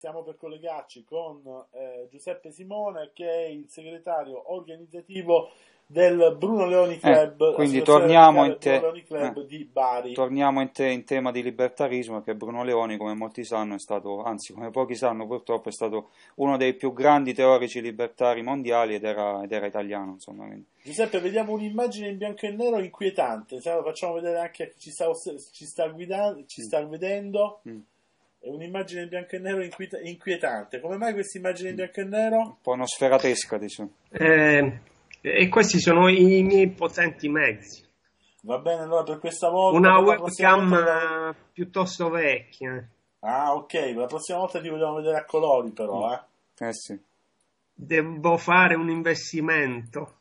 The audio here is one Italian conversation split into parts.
Stiamo per collegarci con eh, Giuseppe Simone che è il segretario organizzativo del Bruno Leoni eh, Club, eh, quindi torniamo in, te- Club eh, di Bari. torniamo in, te- in, tema di libertarismo che Bruno Leoni come molti sanno è stato, anzi come pochi sanno purtroppo è stato uno dei più grandi teorici libertari mondiali ed era, ed era italiano insomma. Giuseppe vediamo un'immagine in bianco e nero inquietante. Se lo facciamo vedere anche a chi ci sta, ci sta, guidando, ci sta vedendo. Mm è un'immagine in bianco e nero inquietante. Come mai questa immagine in bianco e nero? Un po' nosferatesca, diciamo. Eh, e questi sono i miei potenti mezzi. Va bene, allora per questa volta... Una webcam volta... piuttosto vecchia. Ah, ok, la prossima volta ti vogliamo vedere a colori però, eh? Eh sì. Devo fare un investimento.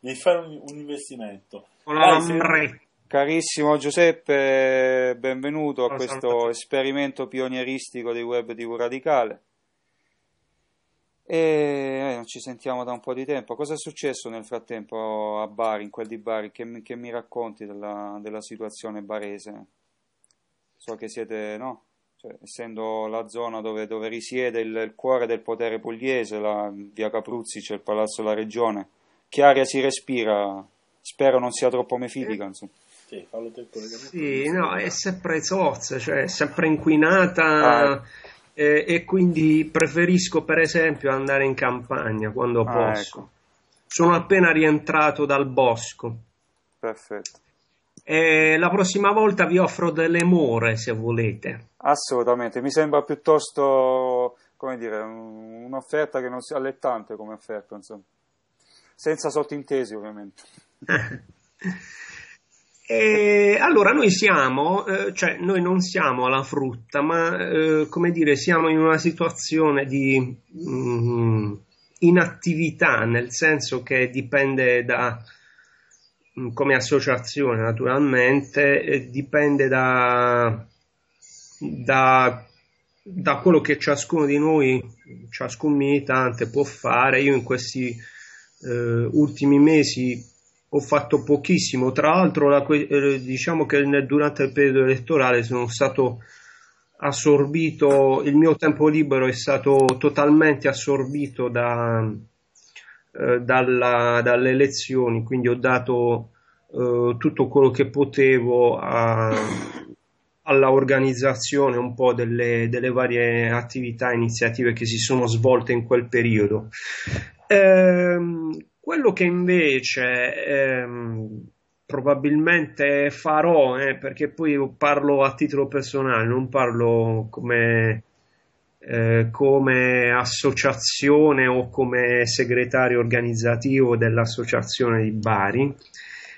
Devi fare un, un investimento. Con la lambretta. Carissimo Giuseppe, benvenuto a questo esperimento pionieristico di Web TV Radicale. E eh, ci sentiamo da un po' di tempo. Cosa è successo nel frattempo a Bari, in quel di Bari? Che, che mi racconti della, della, situazione barese? So che siete, no? Cioè, essendo la zona dove, dove risiede il, il, cuore del potere pugliese, la via Capruzzi, c'è il Palazzo della Regione. Che aria si respira? Spero non sia troppo mefitica, insomma. Sì, fallo te. Sì, no, è sempre zozza, cioè è sempre inquinata ah. eh, e quindi preferisco per esempio andare in campagna quando ah, posso. Ecco. Sono appena rientrato dal bosco. Perfetto. E la prossima volta vi offro delle more se volete. Assolutamente, mi sembra piuttosto, come dire, un'offerta che non sia allettante come offerta, insomma. Senza sottintesi ovviamente. E allora noi siamo, eh, cioè noi non siamo alla frutta, ma eh, come dire, siamo in una situazione di mm, inattività, nel senso che dipende da, mm, come associazione naturalmente, eh, dipende da, da, da, quello che ciascuno di noi, ciascun militante può fare. Io in questi eh, ultimi mesi ho fatto pochissimo, tra l'altro la, eh, diciamo che nel, durante il periodo elettorale sono stato assorbito, il mio tempo libero è stato totalmente assorbito da, eh, dalla, dalle elezioni, quindi ho dato eh, tutto quello che potevo a, alla organizzazione un po' delle, delle varie attività e iniziative che si sono svolte in quel periodo. Ehm, quello che invece ehm, probabilmente farò, eh, perché poi parlo a titolo personale, non parlo come, eh, come associazione o come segretario organizzativo dell'associazione di Bari.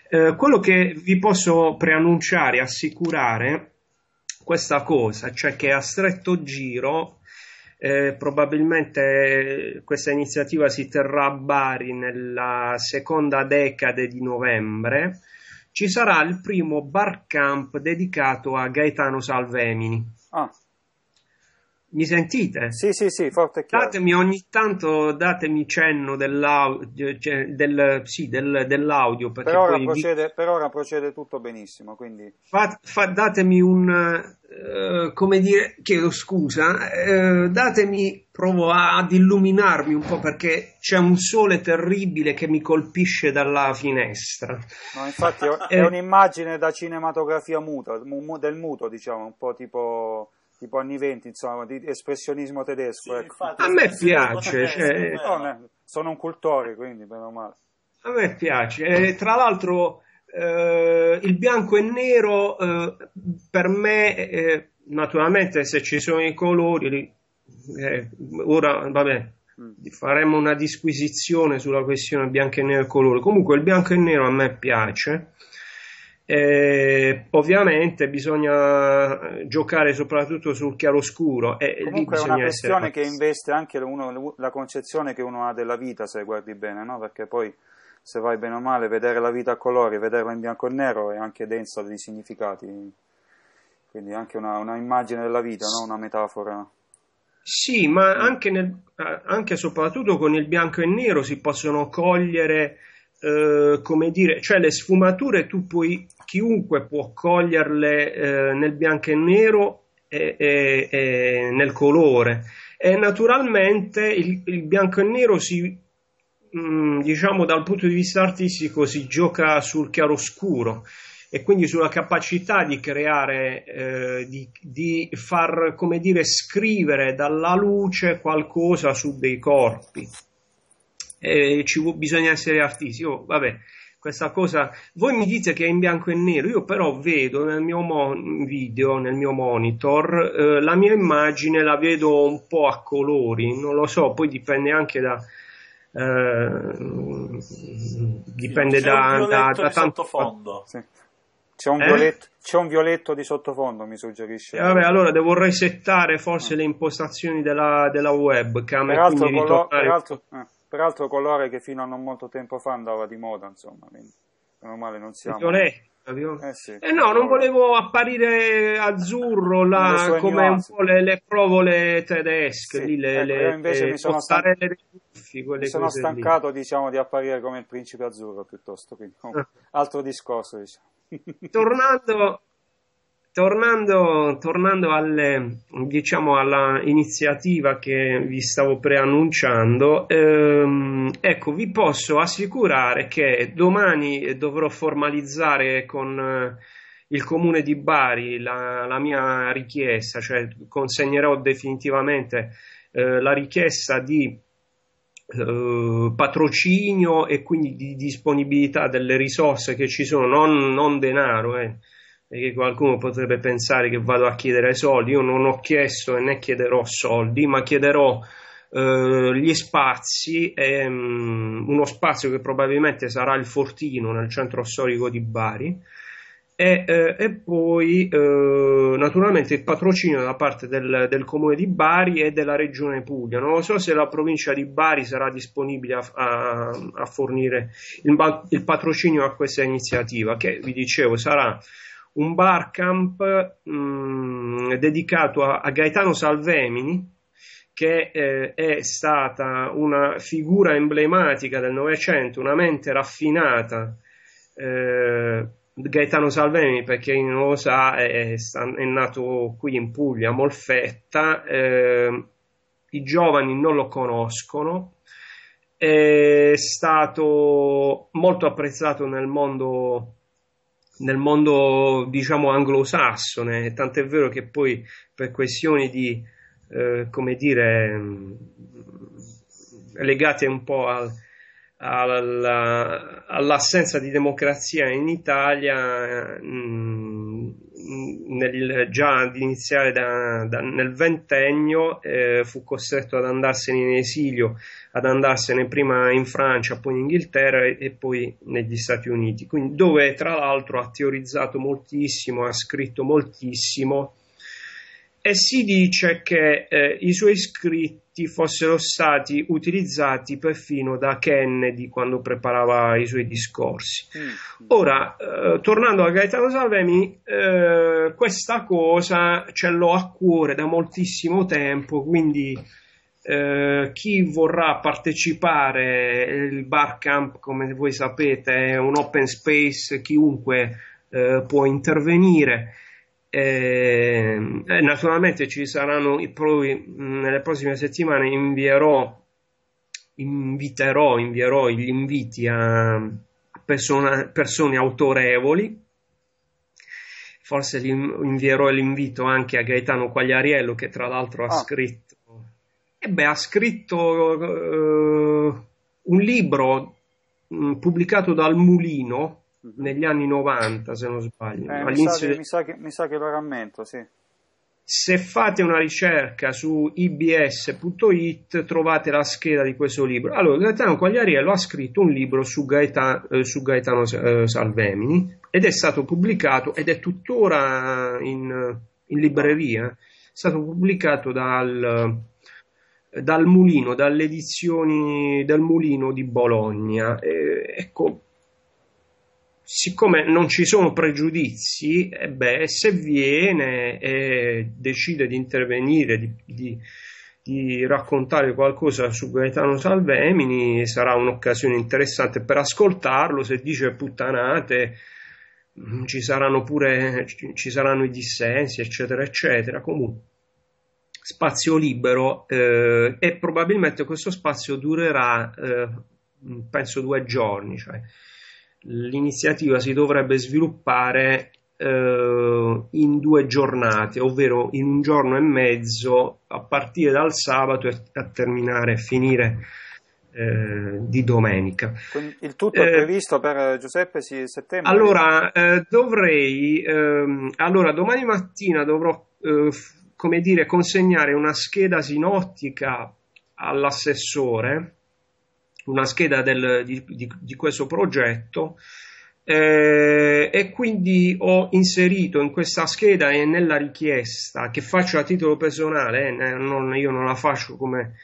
Eh, quello che vi posso preannunciare assicurare questa cosa, cioè che a stretto giro eh, probabilmente questa iniziativa si terrà a Bari nella seconda decade di novembre. Ci sarà il primo bar camp dedicato a Gaetano Salvemini. Ah. Mi sentite? Sì, sì, sì, forte e chiaro. Datemi ogni tanto, datemi cenno dell'audio, cioè, del, sì, del, dell'audio per, ora procede, vi... per, ora procede, tutto benissimo, quindi... Fa, fa, datemi un, uh, come dire, chiedo scusa, uh, datemi, provo a, ad illuminarmi un po' perché c'è un sole terribile che mi colpisce dalla finestra. No, infatti è eh, un'immagine da cinematografia muta, del muto, diciamo, un po' tipo tipo anni 20, insomma, di espressionismo tedesco. Sì, ecco. infatti, a me piace. Cioè... sono un cultore, quindi meno male. A me piace. E, tra l'altro, eh, il bianco e nero eh, per me, eh, naturalmente, se ci sono i colori, eh, ora vabbè. Mm. Faremo una disquisizione sulla questione bianco e nero e colore. Comunque, il bianco e nero a me piace eh, ovviamente bisogna giocare soprattutto sul chiaroscuro. E Comunque è una questione essere... che investe anche uno, la concezione che uno ha della vita, se guardi bene, no? perché poi se vai bene o male, vedere la vita a colori, vederla in bianco e nero è anche densa di significati, quindi anche una, una immagine della vita, no? una metafora. Sì, ma anche e soprattutto con il bianco e nero si possono cogliere eh, come dire, cioè le sfumature tu puoi, chiunque può coglierle eh, nel bianco e nero e, e, e nel colore. E naturalmente il, il bianco e nero si, mh, mm, diciamo dal punto di vista artistico si gioca sul chiaroscuro e quindi sulla capacità di creare, eh, di, di, far, come dire, scrivere dalla luce qualcosa su dei corpi. E ci bisogna essere artisti. Io, vabbè, questa cosa, voi mi dite che è in bianco e nero, io però vedo nel mio mon- video, nel mio monitor, eh, la mia immagine la vedo un po' a colori, non lo so, poi dipende anche da... Eh, dipende da, da, da tanto sottofondo. Sì. C'è un, eh? violetto, c'è un, violetto, di sottofondo, mi suggerisce. Eh, vabbè, allora devo resettare forse le impostazioni della, della webcam. Peraltro, collo- peraltro, eh, peraltro, colore che fino a non molto tempo fa andava di moda, insomma. Quindi, meno male non siamo. Violetto. Eh, sì, eh no, non volevo apparire azzurro là come nuanze. un po' le, le provole tedesche, sì, lì, le, ecco, le, invece le mi sono, stan- buffi, mi sono stancato diciamo, di apparire come il principe azzurro piuttosto, quindi altro discorso diciamo tornando, tornando, tornando alle, diciamo, alla iniziativa che vi stavo preannunciando, ehm, ecco, vi posso assicurare che domani dovrò formalizzare con eh, il comune di Bari la, la mia richiesta, cioè consegnerò definitivamente eh, la richiesta di eh, patrocinio e quindi di disponibilità delle risorse che ci sono, non, non denaro, eh, perché qualcuno potrebbe pensare che vado a chiedere soldi, io non ho chiesto e né chiederò soldi, ma chiederò eh, gli spazi, um, uno spazio che probabilmente sarà il Fortino nel centro storico di Bari, e, eh, e poi eh, naturalmente il patrocinio da parte del, del, comune di Bari e della regione Puglia. Non so se la provincia di Bari sarà disponibile a, a, a fornire il, il, patrocinio a questa iniziativa, che vi dicevo sarà un bar camp mh, mm, dedicato a, a, Gaetano Salvemini, che eh, è stata una figura emblematica del Novecento, una mente raffinata. Eh, Gaetano Salvini, per chi non lo sa, è, è nato qui in Puglia, a Molfetta. Eh, I giovani non lo conoscono. È stato molto apprezzato nel mondo, nel mondo diciamo anglosassone, tant'è vero che poi per questioni di, eh, come dire, legate un po' al, alla, all'assenza di democrazia in Italia mh, mm, nel, già ad iniziare da, da, nel ventennio eh, fu costretto ad andarsene in esilio, ad andarsene prima in Francia, poi in Inghilterra e, e poi negli Stati Uniti, Quindi, dove tra l'altro ha teorizzato moltissimo, ha scritto moltissimo e si dice che eh, i suoi scritti fossero stati utilizzati perfino da Kennedy quando preparava i suoi discorsi. Mm. Ora, eh, tornando a Gaetano Salvemi, eh, questa cosa ce l'ho a cuore da moltissimo tempo, quindi eh, chi vorrà partecipare, il bar camp come voi sapete è un open space, chiunque eh, può intervenire. Eh, naturalmente ci saranno poi nelle prossime settimane invierò inviterò invierò gli inviti a persona, persone autorevoli forse invierò l'invito anche a Gaetano Quagliariello che tra l'altro ha ah. scritto e beh, ha scritto uh, un libro mh, pubblicato dal Mulino. Negli anni 90 se non sbaglio. Eh, mi, sa che, mi, sa che, mi, sa che, lo rammento, sì. Se fate una ricerca su ibs.it trovate la scheda di questo libro. Allora, Gaetano Quagliariello ha scritto un libro su, Gaeta, eh, su Gaetano eh, Salvemini ed è stato pubblicato ed è tuttora in, in libreria. È stato pubblicato dal, dal Mulino, dalle edizioni del Mulino di Bologna. Eh, ecco, siccome non ci sono pregiudizi, eh beh, se viene e decide di intervenire, di, di, di, raccontare qualcosa su Gaetano Salvemini, sarà un'occasione interessante per ascoltarlo. Se dice puttanate, mm, ci saranno pure ci saranno i dissensi, eccetera, eccetera. Comunque, spazio libero eh, e probabilmente questo spazio durerà, eh, penso, due giorni. Cioè, l'iniziativa si dovrebbe sviluppare eh, in due giornate, ovvero in un giorno e mezzo a partire dal sabato e a terminare, finire eh, di domenica. Il tutto è eh, previsto per Giuseppe sì, settembre? Allora, eh, dovrei, ehm, allora domani mattina dovrò, eh, come dire, consegnare una scheda sinottica all'assessore, una scheda del, di, di, di questo progetto eh, e quindi ho inserito in questa scheda e nella richiesta che faccio a titolo personale, eh, non, io non la faccio come,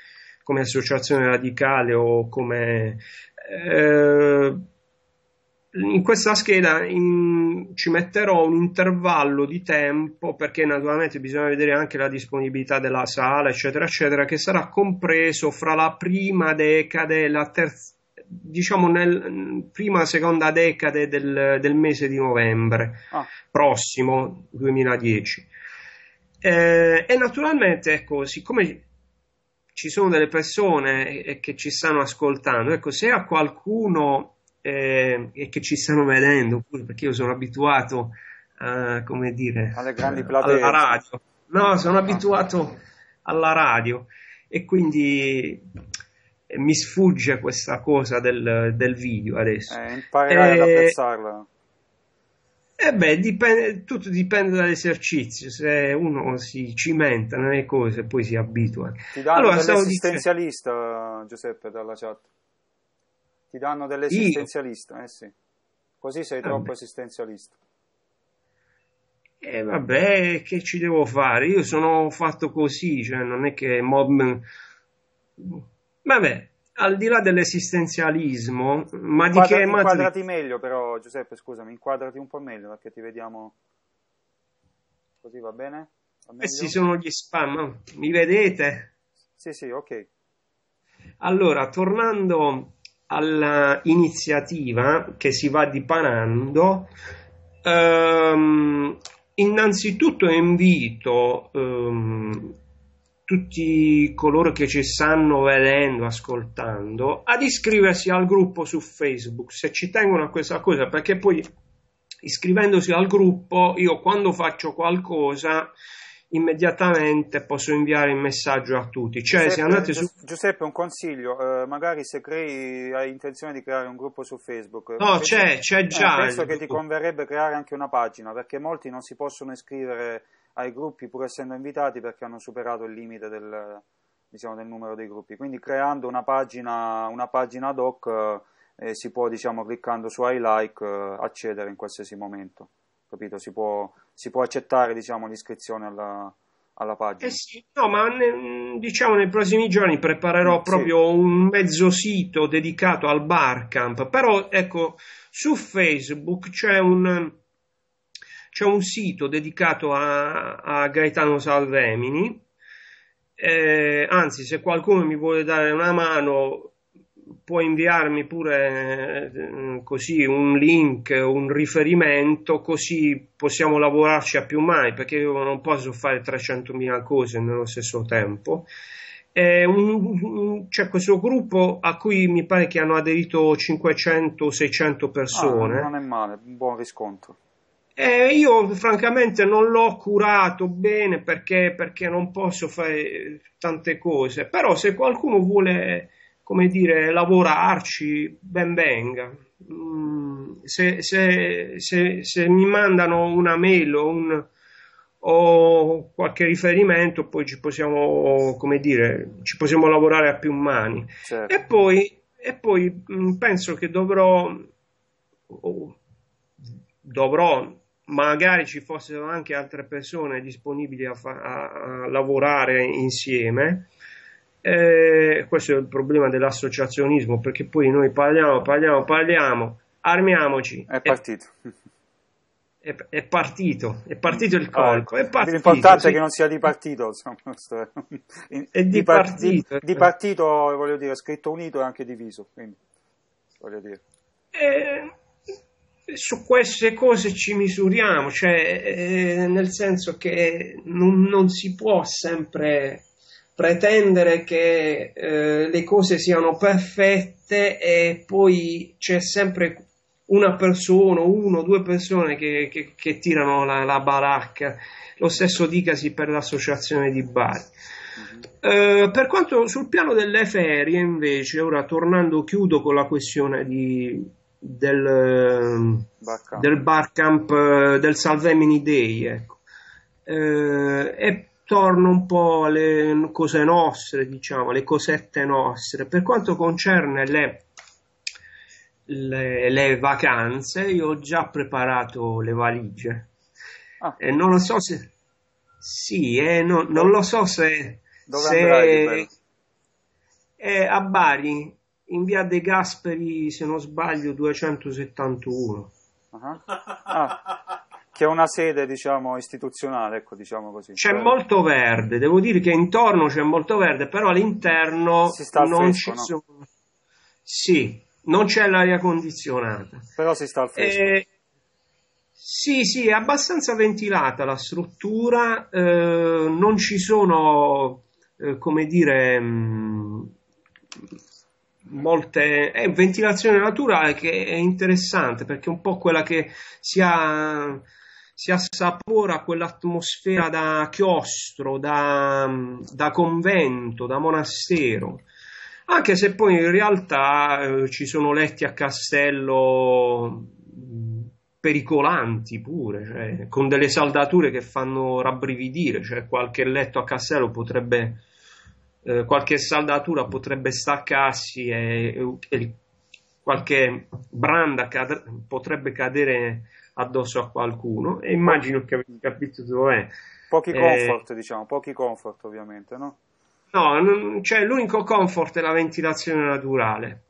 come associazione radicale o come... Eh, in questa scheda in, ci metterò un intervallo di tempo perché naturalmente bisogna vedere anche la disponibilità della sala eccetera eccetera che sarà compreso fra la prima decade e la terza diciamo nel prima seconda decade del, del mese di novembre ah. prossimo 2010 eh, e naturalmente ecco siccome ci sono delle persone che ci stanno ascoltando ecco se a qualcuno eh, e che ci stanno vedendo perché io sono abituato a come dire alle grandi platee alla radio no sono abituato alla radio e quindi mi sfugge questa cosa del, del video adesso. Eh, imparerai eh, ad apprezzarla. Eh beh, dipende, tutto dipende dall'esercizio, se uno si cimenta nelle cose poi si abitua. Ti danno allora, dell'esistenzialista, dicendo... Giuseppe, dalla chat. Ti danno dell'esistenzialista, eh sì. Così sei vabbè. troppo esistenzialista. E eh vabbè, che ci devo fare? Io sono fatto così, cioè non è che mob Vabbè, al di là dell'esistenzialismo, ma di che... Inquadrati meglio però, Giuseppe, scusami, inquadrati un po' meglio perché ti vediamo... Così va bene? Questi sono gli spam, mi vedete? Sì, sì, ok. Allora, tornando all'iniziativa che si va dipanando, ehm, innanzitutto invito ehm, tutti coloro che ci stanno vedendo, ascoltando, ad iscriversi al gruppo su Facebook se ci tengono a questa cosa, perché poi iscrivendosi al gruppo io quando faccio qualcosa immediatamente posso inviare il messaggio a tutti. Cioè, Giuseppe, se andate su... Giuseppe, un consiglio, eh, magari se crei, hai intenzione di creare un gruppo su Facebook. No, penso, c'è, c'è eh, già. Eh, penso che ti converrebbe creare anche una pagina, perché molti non si possono iscrivere ai gruppi pur essendo invitati perché hanno superato il limite del, diciamo, del numero dei gruppi. Quindi creando una pagina, una pagina ad hoc eh, si può, diciamo, cliccando su I like, eh, accedere in qualsiasi momento. Capito? Si può, si può accettare diciamo, l'iscrizione alla, alla pagina. Eh sì, no, ma ne, diciamo nei prossimi giorni preparerò proprio sì. un mezzo sito dedicato al barcamp, però ecco, su Facebook c'è un c'è un sito dedicato a, a Gaetano Salvemini, eh, anzi se qualcuno mi vuole dare una mano può inviarmi pure eh, così un link, un riferimento, così possiamo lavorarci a più mani, perché io non posso fare 300.000 cose nello stesso tempo. Un, c'è questo gruppo a cui mi pare che hanno aderito 500-600 persone. Ah, non è male, un buon riscontro. Eh, io francamente non l'ho curato bene perché, perché, non posso fare tante cose, però se qualcuno vuole, come dire, lavorarci, ben venga. Mm, se, se, se, se, mi mandano una mail o, un, o, qualche riferimento, poi ci possiamo, come dire, ci possiamo lavorare a più mani. Certo. E poi, e poi mm, penso che dovrò, dovrò magari ci fossero anche altre persone disponibili a, fa- a lavorare insieme. Eh, questo è il problema dell'associazionismo perché poi noi parliamo, parliamo, parliamo, armiamoci. È partito. È, è partito, è partito il colpo. È partito, L'importante sì. è che non sia di partito. Insomma, è di, di partito. Di, di, partito, voglio dire, scritto unito e anche diviso. Quindi, voglio dire. Eh, su queste cose ci misuriamo, cioè eh, nel senso che non, non, si può sempre pretendere che eh, le cose siano perfette e poi c'è sempre una persona, uno, due persone che, che, che tirano la, la, baracca. Lo stesso dicasi per l'associazione di Bari. Mm-hmm. Per quanto sul piano delle ferie, invece, ora tornando, chiudo con la questione di, del, Barcamp. del Barcamp eh, del Salvemini Day, ecco. Uh, e torno un po' alle cose nostre, diciamo, le cosette nostre. Per quanto concerne le le, le, vacanze, io ho già preparato le valigie. Ah. E non lo so se... Sì, eh, no, non lo so se... Dove se... È a Bari, in via De Gasperi, se non sbaglio, 271. Uh-huh. Ah, che è una sede, diciamo, istituzionale, ecco, diciamo così. C'è cioè... molto verde, devo dire che intorno c'è molto verde, però all'interno non fresco, ci sono... Sì, non c'è l'aria condizionata. Però si sta al fresco. Eh, sì, sì, è abbastanza ventilata la struttura, eh, non ci sono, eh, come dire, mh, mm, molte... è ventilazione naturale che è interessante perché è un po' quella che si ha si assapora quell'atmosfera da chiostro, da, da, convento, da monastero. Anche se poi in realtà eh, ci sono letti a castello pericolanti pure, cioè, con delle saldature che fanno rabbrividire, cioè qualche letto a castello potrebbe, eh, qualche saldatura potrebbe staccarsi e, e qualche branda cad- potrebbe cadere addosso a qualcuno e immagino che avete capito dov'è. Pochi eh, comfort, diciamo, pochi comfort ovviamente, no? No, non, cioè, l'unico comfort è la ventilazione naturale.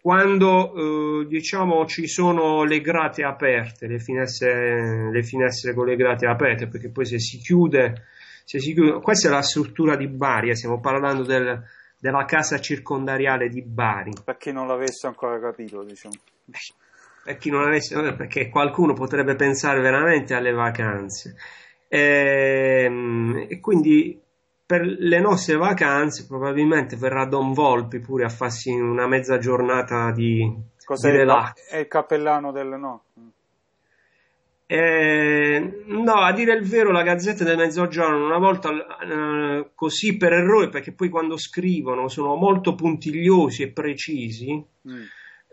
Quando eh, diciamo ci sono le grate aperte, le finestre, le finestre con le grate aperte, perché poi se si chiude, se si chiude questa è la struttura di Bari, eh, stiamo parlando del, della casa circondariale di Bari. Per chi non l'avesse ancora capito, diciamo. Per chi non l'avesse, perché qualcuno potrebbe pensare veramente alle vacanze. E, ehm, e quindi per le nostre vacanze probabilmente verrà Don Volpi pure a farsi una mezza giornata di, Cos'è di relax. È il cappellano del no? Eh, no, a dire il vero, la Gazzetta del Mezzogiorno una volta eh, così per errore, perché poi quando scrivono sono molto puntigliosi e precisi, mm.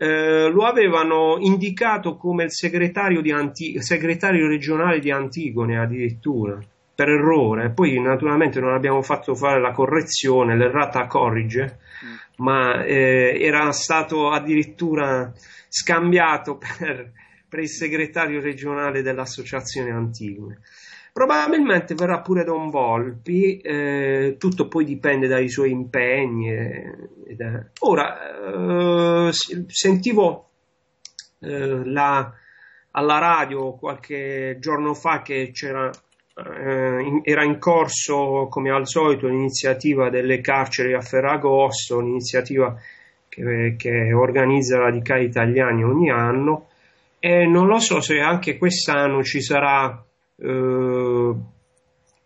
Eh, lo avevano indicato come il segretario, Anti- segretario regionale di Antigone addirittura per errore, poi naturalmente non abbiamo fatto fare la correzione, l'errata corrige, mm. ma eh, era stato addirittura scambiato per, per, il segretario regionale dell'associazione Antigone. Probabilmente verrà pure Don Volpi, eh, tutto poi dipende dai suoi impegni. Eh, ora, eh, sentivo eh, la, alla radio qualche giorno fa che c'era eh, era in corso, come al solito, l'iniziativa delle carceri a Ferragosto, un'iniziativa che, che organizza Radicali Italiani ogni anno e non lo so se anche quest'anno ci sarà eh,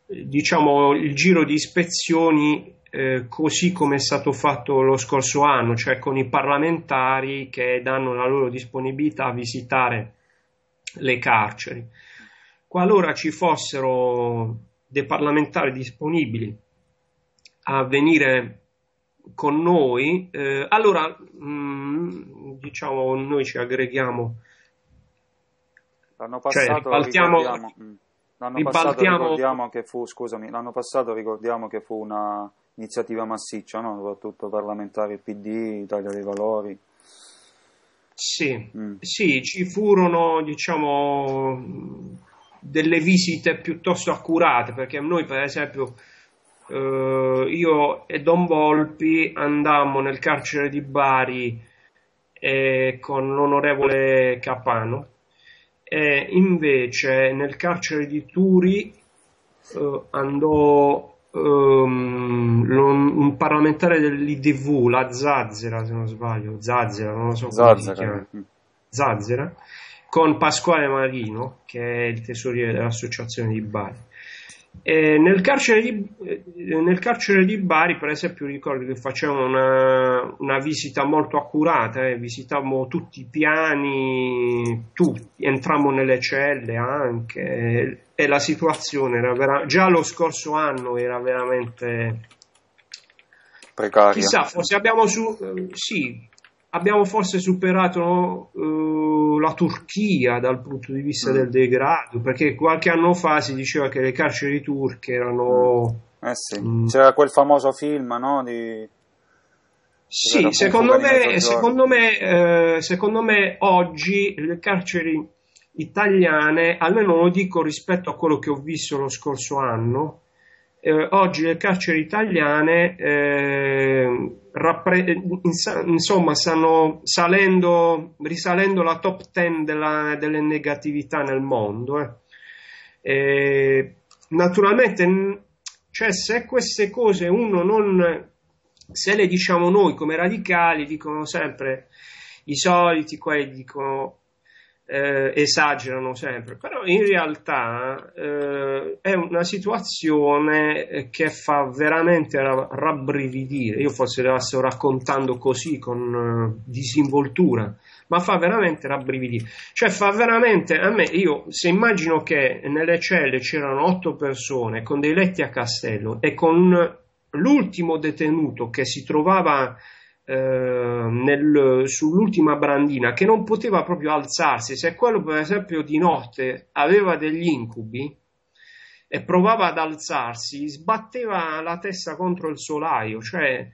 diciamo il giro di ispezioni eh, così come è stato fatto lo scorso anno, cioè con i parlamentari che danno la loro disponibilità a visitare le carceri qualora ci fossero dei parlamentari disponibili a venire con noi, eh, allora mh, mm, diciamo noi ci aggreghiamo. L'anno passato cioè, ribaltiamo, l'anno passato ricordiamo che fu, scusami, l'anno passato ricordiamo che fu un'iniziativa massiccia, no? soprattutto parlamentari PD, Italia dei Valori. Sì, mm. sì, ci furono, diciamo, delle visite piuttosto accurate, perché noi per esempio eh, io e Don Volpi andammo nel carcere di Bari eh, con l'onorevole Capano e invece nel carcere di Turi eh, andò um, un parlamentare dell'IDV, la Zazzera se non sbaglio, Zazzera, non lo so come Zazzera. Zazzera con Pasquale Marino, che è il tesoriere dell'associazione di Bari. Nel carcere, di, nel, carcere di, Bari, per esempio, ricordo che facevamo una, una visita molto accurata, eh, visitammo tutti i piani, tutti, entrammo nelle celle anche, e la situazione era vera, già lo scorso anno era veramente precaria. Chissà, forse abbiamo su, eh, sì, abbiamo forse superato uh, la Turchia dal punto di vista mm. del degrado, perché qualche anno fa si diceva che le carceri turche erano... Eh sì, mm. c'era quel famoso film, no? Di... Sì, secondo me, secondo me, eh, secondo me oggi le carceri italiane, almeno lo dico rispetto a quello che ho visto lo scorso anno, eh, oggi le carceri italiane eh, rappre- insomma stanno salendo, risalendo la top 10 della, delle negatività nel mondo. Eh. E, naturalmente, cioè, se queste cose uno non, se le diciamo noi come radicali, dicono sempre i soliti, quelli dicono eh, esagerano sempre, però in realtà eh, è una situazione che fa veramente rabbrividire. Io forse la sto raccontando così con uh, disinvoltura, ma fa veramente rabbrividire. Cioè fa veramente a me, io se immagino che nelle celle c'erano otto persone con dei letti a castello e con l'ultimo detenuto che si trovava eh, nel, sull'ultima brandina che non poteva proprio alzarsi, se quello per esempio di notte aveva degli incubi e provava ad alzarsi, sbatteva la testa contro il solaio, cioè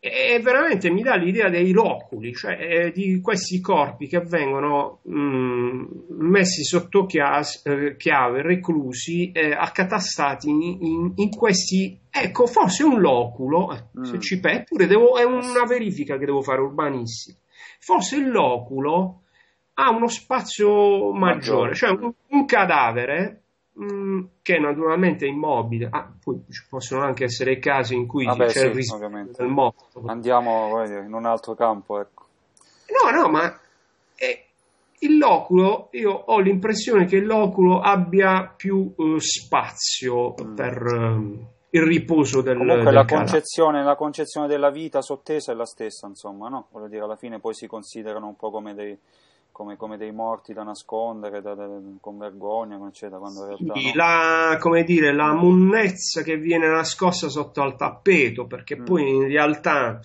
e veramente mi dà l'idea dei loculi, cioè eh, di questi corpi che vengono mh, mm, messi sotto chias, eh, chiave, reclusi, eh, accatastati in, in, questi, ecco, forse un loculo, eh, mm. se ci penso, eppure devo, è una verifica che devo fare urbanistica, forse il loculo ha uno spazio maggiore, maggiore. cioè un, un cadavere Mm, che naturalmente è immobile. Ah, poi ci possono anche essere casi in cui Vabbè, c'è sì, il rischio del morto. Andiamo in un altro campo, ecco. No, no, ma è, il loculo, io ho l'impressione che il loculo abbia più uh, spazio mm. per uh, il riposo del Comunque del la concezione, la concezione, della vita sottesa è la stessa, insomma, no? Voglio dire, alla fine poi si considerano un po' come dei come, come, dei morti da nascondere da, da, con vergogna, eccetera, quando in realtà, sì, no. la, come dire, la monnezza che viene nascosta sotto al tappeto, perché mm. poi in realtà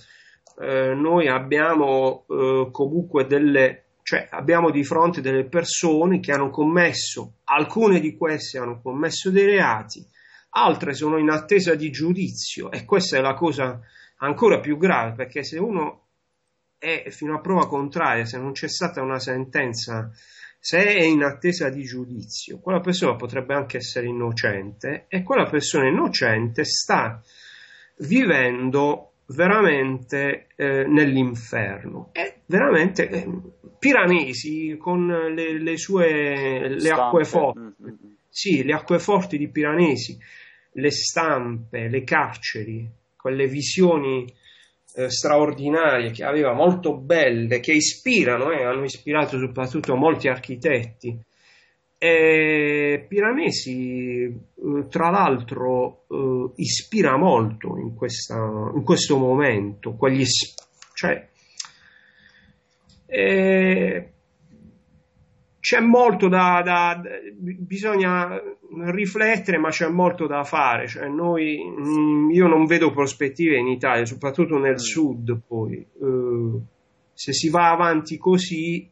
eh, noi abbiamo eh, comunque delle, cioè abbiamo di fronte delle persone che hanno commesso, alcune di queste hanno commesso dei reati, altre sono in attesa di giudizio e questa è la cosa ancora più grave perché se uno e fino a prova contraria, se non c'è stata una sentenza, se è in attesa di giudizio, quella persona potrebbe anche essere innocente e quella persona innocente sta vivendo veramente eh, nell'inferno. È veramente eh, Piranesi con le, le sue le acque forti, mm-hmm. sì, le acque forti di Piranesi, le stampe, le carceri, quelle visioni eh, straordinarie che aveva, molto belle, che ispirano, eh, hanno ispirato soprattutto molti architetti. E Piranesi, eh, tra l'altro, eh, ispira molto in, questa, in, questo momento, quegli, cioè, eh, c'è molto da, da, bisogna riflettere, ma c'è molto da fare. Cioè noi, mm, io non vedo prospettive in Italia, soprattutto nel mm. sud. Poi, uh, se si va avanti così,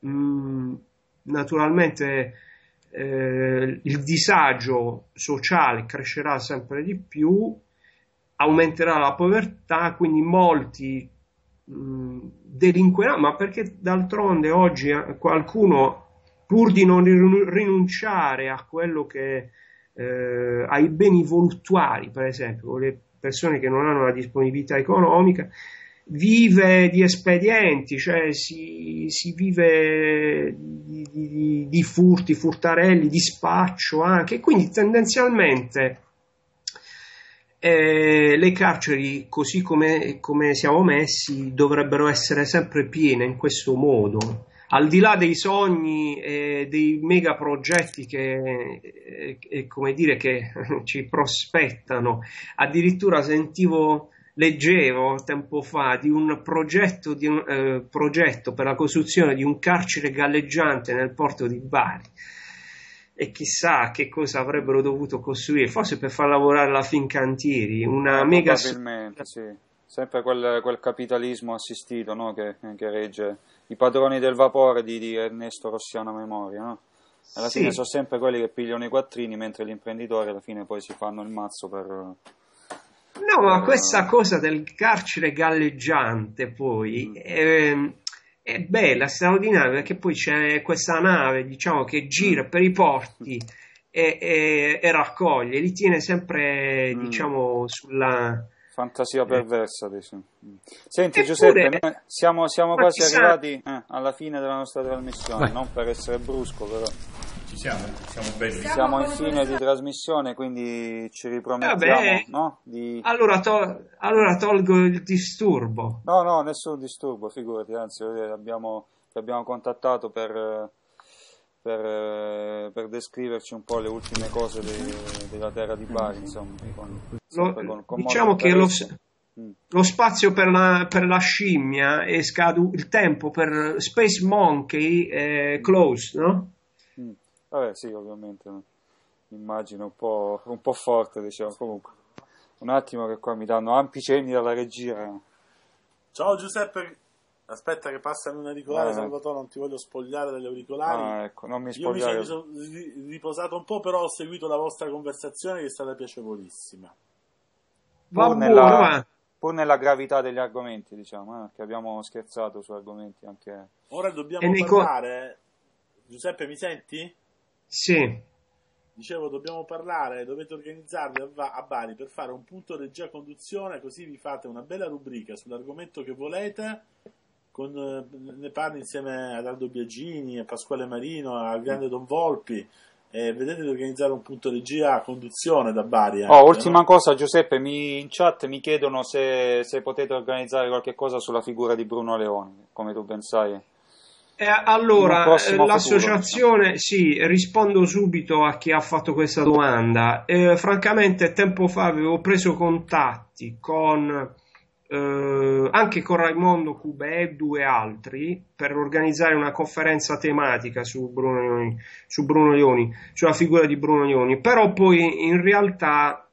um, naturalmente eh, il disagio sociale crescerà sempre di più, aumenterà la povertà, quindi molti delinquerà, ma perché d'altronde oggi eh, qualcuno, pur di non rinunciare a quello che eh, ai beni voluttuari, per esempio, le persone che non hanno la disponibilità economica, vive di espedienti, cioè si, si vive di, di, di, furti, furtarelli, di spaccio anche, quindi tendenzialmente eh, le carceri, così come, come, siamo messi, dovrebbero essere sempre piene in questo modo. al di là dei sogni e dei mega progetti che, eh, come dire, che ci prospettano, addirittura sentivo, leggevo tempo fa di un progetto, di un, eh, progetto per la costruzione di un carcere galleggiante nel porto di Bari e chissà che cosa avrebbero dovuto costruire, forse per far lavorare la Fincantieri, una mega... Probabilmente, sì. Sempre quel, quel capitalismo assistito no? che, che regge i padroni del vapore di, di Ernesto Rossiano Memoria, no? Alla sì. fine sono sempre quelli che pigliano i quattrini, mentre gli imprenditori alla fine poi si fanno il mazzo per... No, ma questa cosa del carcere galleggiante poi mm. è, è, bella, straordinaria, perché poi c'è questa nave, diciamo, che gira per i porti e, e, e raccoglie, li tiene sempre, mm. diciamo, sulla Fantasia perversa adesso. Mm. Senti Giuseppe, noi siamo, siamo quasi arrivati eh, alla fine della nostra trasmissione, Vai. non per essere brusco però. Siamo, siamo belli. Siamo in fine di trasmissione, quindi ci ripromettiamo no? di... allora, to- allora, tolgo il disturbo. No, no, nessun disturbo, figurati, anzi abbiamo, ti abbiamo contattato per per, per, descriverci un po' le ultime cose de, della terra di Bari. Insomma, con, lo, con, con diciamo che lo, mm. lo, spazio per la, per la, scimmia è scaduto, il tempo per Space Monkey è close, no? Vabbè, sì, ovviamente. Immagino un po', un po' forte, diciamo. Comunque, un attimo che qua mi danno ampi cenni dalla regia. Ciao Giuseppe, Aspetta che passa un auricolare, ah. Salvatore, non ti voglio spogliare dagli auricolari. Ah, ecco, non mi spogliare. Io mi sono riposato un po', però ho seguito la vostra conversazione che è stata piacevolissima. Pur nella, pur nella gravità degli argomenti, diciamo, eh, che abbiamo scherzato su argomenti anche... Ora dobbiamo parlare... Giuseppe, mi senti? Sì. Dicevo, dobbiamo parlare, dovete organizzarvi a, a Bari per fare un punto regia conduzione, così vi fate una bella rubrica sull'argomento che volete con, eh, ne parli insieme ad Aldo Biagini, a Pasquale Marino, al grande Don Volpi. E vedete di organizzare un punto regia a conduzione da Bari. Anche, oh, ultima no? cosa, Giuseppe, mi, in chat mi chiedono se, se, potete organizzare qualche cosa sulla figura di Bruno Leoni, come tu ben sai. Eh, allora, l'associazione, futuro. sì, rispondo subito a chi ha fatto questa domanda. Eh, francamente, tempo fa avevo preso contatti con eh, anche con Raimondo Cubeddu e altri per organizzare una conferenza tematica su Bruno Ioni, su Bruno Ioni, sulla figura di Bruno Ioni, però poi in realtà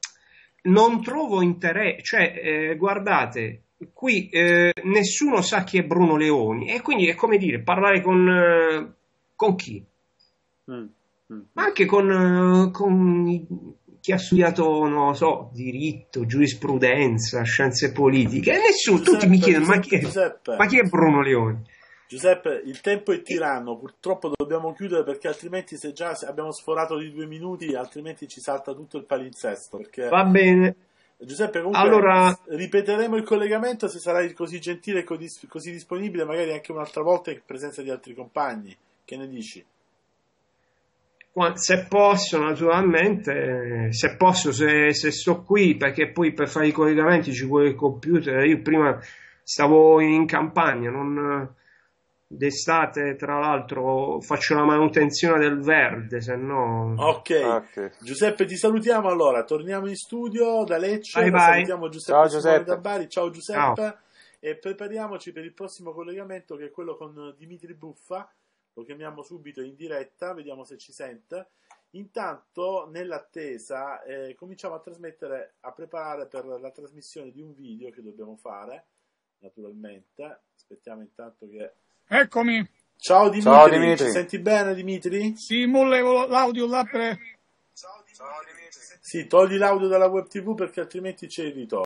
non trovo interesse, cioè eh, guardate, qui eh, nessuno sa chi è Bruno Leoni e quindi è come dire parlare con, eh, con chi? Mm, mm. Ma anche con, eh, con chi ha studiato, non lo so, diritto, giurisprudenza, scienze politiche, e nessuno, Giuseppe, tutti mi chiedono, ma chi, è, ma chi è Bruno Leoni? Giuseppe, il tempo è tiranno, purtroppo dobbiamo chiudere perché altrimenti se già abbiamo sforato di due minuti, altrimenti ci salta tutto il palinsesto. Perché... Va bene. Giuseppe, comunque allora... ripeteremo il collegamento se sarai così gentile e così disponibile, magari anche un'altra volta in presenza di altri compagni. Che ne dici? se posso naturalmente, se posso, se, se, sto qui, perché poi per fare i collegamenti ci vuole il computer, io prima stavo in campagna, non, d'estate tra l'altro faccio la manutenzione del verde, se no... Ok, okay. Giuseppe ti salutiamo allora, torniamo in studio da Lecce, bye bye. salutiamo Giuseppe, Ciao, Giuseppe. da Bari, ciao Giuseppe Ciao. e prepariamoci per il prossimo collegamento che è quello con Dimitri Buffa lo chiamiamo subito in diretta, vediamo se ci sente. Intanto, nell'attesa, eh, cominciamo a trasmettere, a preparare per la trasmissione di un video che dobbiamo fare, naturalmente. Aspettiamo intanto che... Eccomi! Ciao Dimitri, Ciao, Dimitri. ci senti bene Dimitri? Sì, mollevo l'audio là per... Ciao Dimitri. Sì, togli l'audio dalla web tv perché altrimenti c'è il ritorno.